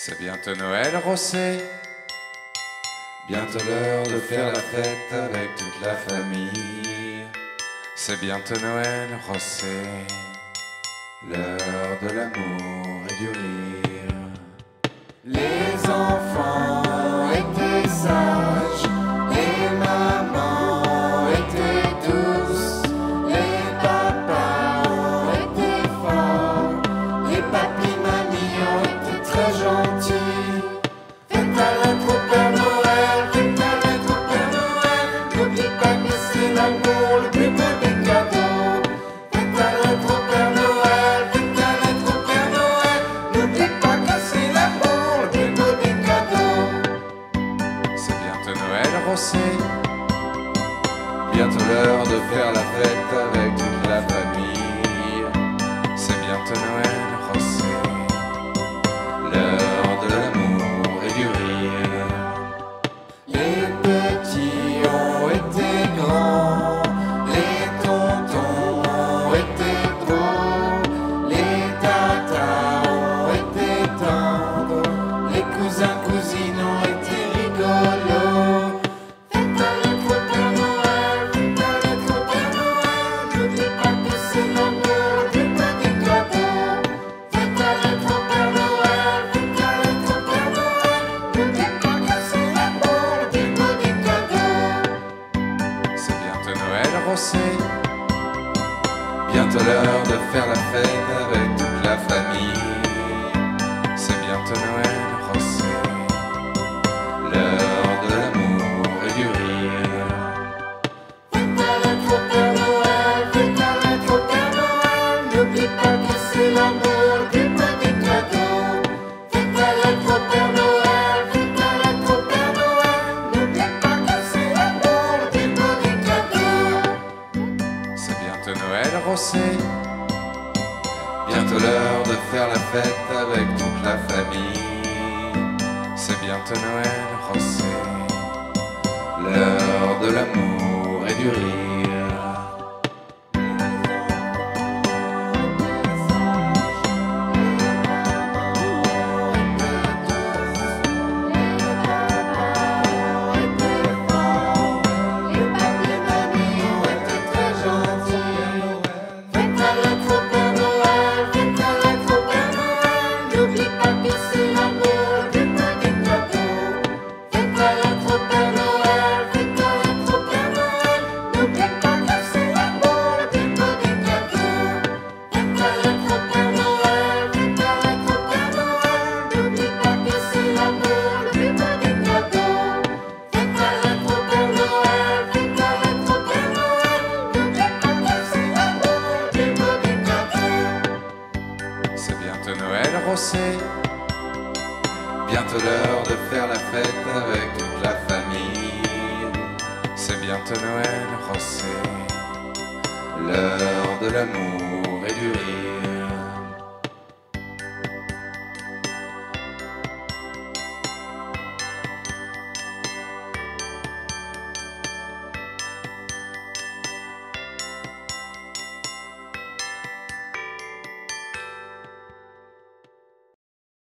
C'est bientôt Noël, Rosset. Bientôt l'heure de faire la fête avec toute la famille. C'est bientôt Noël, Rosset. L'heure de l'amour et du rire. Noël Rosset. Bientôt l'heure de faire la fête avec toute la famille. C'est bientôt Noël Rosset. L'heure de l'amour et du rire. Les petits ont été grands. Les tontons ont été beaux. Les tatas ont été tendres. Les cousins, cousines ont été Bientôt l'heure de faire la fête avec toute la famille. C'est bientôt Noël. Bientôt l'heure de faire la fête avec toute la famille. C'est bientôt Noël, Rosset. L'heure de l'amour et du rire. Bientôt l'heure de faire la fête avec toute la famille. C'est bientôt Noël, Rosset. L'heure de l'amour et du rire.